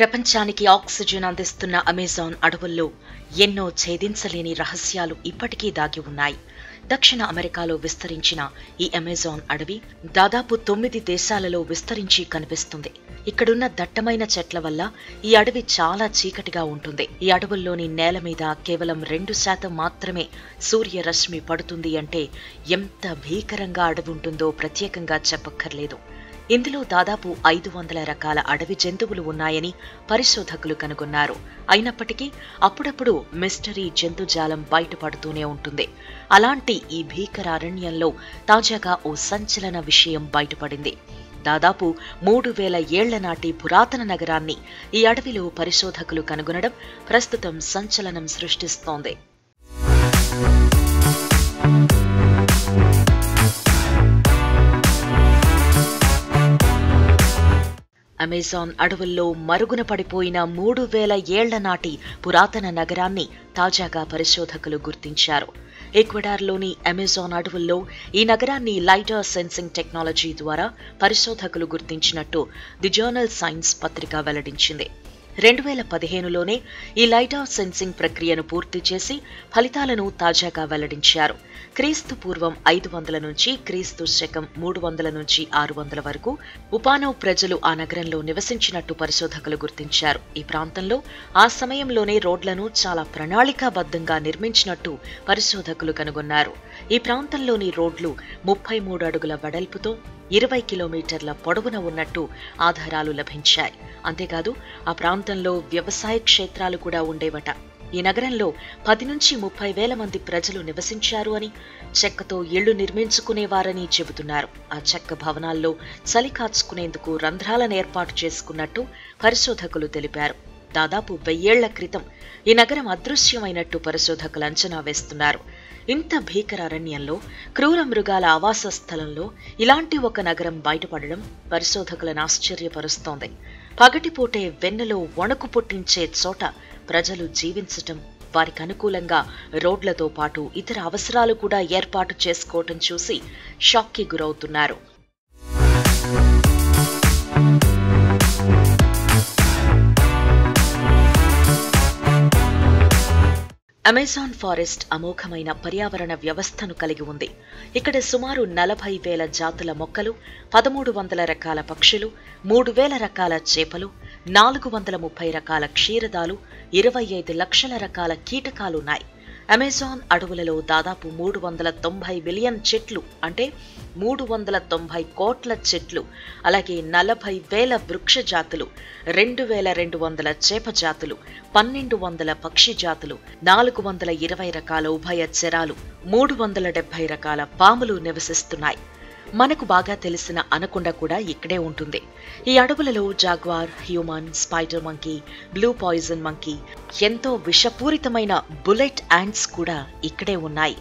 ప్రపంచానికి ఆక్సిజన్ అందిస్తున్న అమెజాన్ అడవుల్లో ఎన్నో ఛేదించలేని రహస్యాలు ఇప్పటికీ దాగి ఉన్నాయి. దక్షిణ అమెరికాలో విస్తరించిన ఈ అమెజాన్ అడవి దాదాపు తొమ్మిది దేశాలలో విస్తరించి కనిపిస్తుంది. ఇక్కడున్న దట్టమైన చెట్ల వల్ల ఈ అడవి చాలా చీకటిగా ఉంటుంది. ఈ అడవుల్లోని నేల మీద కేవలం రెండు శాతం మాత్రమే సూర్యరశ్మి పడుతుంది అంటే ఎంత భీకరంగా అడవి ఉంటుందో ప్రత్యేకంగా చెప్పక్కర్లేదు. ఇందులో దాదాపు ఐదు వందల రకాల అడవి జంతువులు ఉన్నాయని పరిశోధకులు కనుగొన్నారు. అయినప్పటికీ అప్పుడప్పుడు మిస్టరీ జంతుజాలం బయటపడుతూనే ఉంటుంది. అలాంటి ఈ భీకర అరణ్యంలో తాజాగా ఓ సంచలన విషయం బయటపడింది. దాదాపు మూడు వేల ఏళ్ళ నాటి పురాతన నగరాన్ని ఈ అడవిలో పరిశోధకులు కనుగొనడం ప్రస్తుతం సంచలనం సృష్టిస్తోంది. అమెజాన్ అడవుల్లో మరుగున పడిపోయిన మూడు వేల ఏళ్ళ నాటి పురాతన నగరాన్ని తాజాగా పరిశోధకులు గుర్తించారు. ఈక్వెడార్లోని అమెజాన్ అడవుల్లో ఈ నగరాన్ని లైటర్ సెన్సింగ్ టెక్నాలజీ ద్వారా పరిశోధకులు గుర్తించినట్టు ది జర్నల్ సైన్స్ పత్రిక వెల్లడించింది. రెండు వేల పదిహేనులోనే ఈ లైట్ ఆఫ్ సెన్సింగ్ ప్రక్రియను పూర్తి చేసి ఫలితాలను తాజాగా వెల్లడించారు. క్రీస్తు పూర్వం ఐదు వందల నుంచి క్రీస్తు శకం మూడు వందల నుంచి ఆరు వందల వరకు ఉపానవ్ ప్రజలు ఆ నగరంలో నివసించినట్టు పరిశోధకులు గుర్తించారు. ఈ ప్రాంతంలో ఆ సమయంలోనే రోడ్లను చాలా ప్రణాళికాబద్ధంగా నిర్మించినట్టు పరిశోధకులు కనుగొన్నారు. ఈ ప్రాంతంలోని రోడ్లు ముప్పై మూడు అడుగుల వెడల్పుతో ఇరవై కిలోమీటర్ల పొడవున ఉన్నట్టు ఆధారాలు లభించాయి. అంతేకాదు ఆ ప్రాంతంలో వ్యవసాయ క్షేత్రాలు కూడా ఉండేవట. ఈ నగరంలో పది నుంచి ముప్పై వేల మంది ప్రజలు నివసించారు అని చెక్కతో ఇళ్ళు నిర్మించుకునేవారని చెబుతున్నారు. ఆ చెక్క భవనాల్లో చలి కాచుకునేందుకు రంధ్రాలను ఏర్పాటు చేసుకున్నట్టు పరిశోధకులు తెలిపారు. దాదాపు వెయ్యేళ్ళ క్రితం ఈ నగరం అదృశ్యమైనట్టు పరిశోధకులు అంచనా వేస్తున్నారు. ఇంత భీకర అరణ్యంలో క్రూర మృగాల ఆవాస స్థలంలో ఇలాంటి ఒక నగరం బయటపడడం పరిశోధకులను ఆశ్చర్యపరుస్తోంది. పగటిపూటే వెన్నెలో వణుకు పుట్టించే చోట ప్రజలు జీవించటం వారికి అనుకూలంగా రోడ్లతో పాటు ఇతర అవసరాలు కూడా ఏర్పాటు చేసుకోవటం చూసి షాక్కి గురవుతున్నారు. అమెజాన్ ఫారెస్ట్ అమోఘమైన పర్యావరణ వ్యవస్థను కలిగి ఉంది. ఇక్కడ సుమారు నలభై వేల జాతుల మొక్కలు పదమూడు వందల రకాల పక్షులు మూడు వేల రకాల చేపలు నాలుగు వందల ముప్పై రకాల క్షీరదాలు ఇరవై ఐదు లక్షల రకాల కీటకాలున్నాయి. అమెజాన్ అడవులలో దాదాపు మూడు వందల తొంభై బిలియన్ చెట్లు అంటే మూడు వందల తొంభై కోట్ల చెట్లు అలాగే నలభై వేల వృక్ష జాతులు రెండు వేల రెండు వందల చేప జాతులు పన్నెండు వందల పక్షి జాతులు నాలుగు వందల ఇరవై రకాల ఉభయ చెరాలు మూడు వందల డెబ్బై రకాల పాములు నివసిస్తున్నాయి. మనకు బాగా తెలిసిన అనకొండ కూడా ఇక్కడే ఉంటుంది. ఈ అడవులలో jaguar human spider monkey blue poison monkey ఎంతో విషపూరితమైన బుల్లెట్ యాంట్స్ కూడా ఇక్కడే ఉన్నాయి.